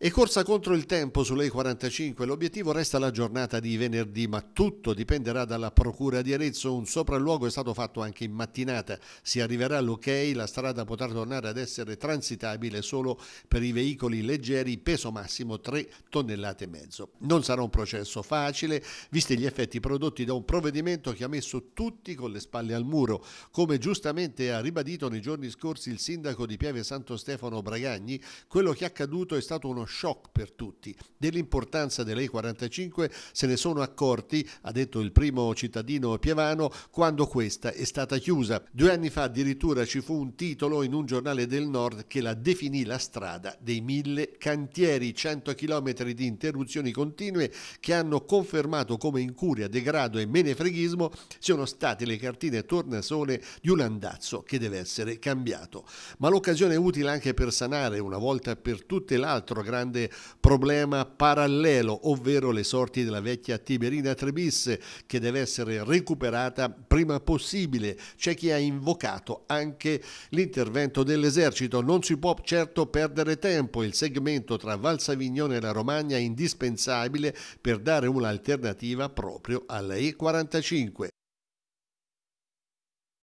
E corsa contro il tempo sull'E 45, l'obiettivo resta la giornata di venerdì, ma tutto dipenderà dalla Procura di Arezzo. Un sopralluogo è stato fatto anche in mattinata. Si arriverà all'ok, la strada potrà tornare ad essere transitabile solo per i veicoli leggeri, peso massimo 3 tonnellate e mezzo. Non sarà un processo facile, visti gli effetti prodotti da un provvedimento che ha messo tutti con le spalle al muro, come giustamente ha ribadito nei giorni scorsi il sindaco di Pieve Santo Stefano Bragagni, quello che è accaduto è stato uno shock per tutti. Dell'importanza dell'E45 se ne sono accorti, ha detto il primo cittadino pievano, quando questa è stata chiusa. Due anni fa addirittura ci fu un titolo in un giornale del nord che la definì la strada dei mille cantieri, 100 km di interruzioni continue che hanno confermato come incuria, degrado e menefreghismo siano state le cartine tornasole di un andazzo che deve essere cambiato. Ma l'occasione è utile anche per sanare una volta per tutte l'altro grande grande problema parallelo, ovvero le sorti della vecchia Tiberina Trebis che deve essere recuperata prima possibile. C'è chi ha invocato anche l'intervento dell'esercito. Non si può certo perdere tempo, il segmento tra Val Savignone e la Romagna è indispensabile per dare un'alternativa proprio alla E45.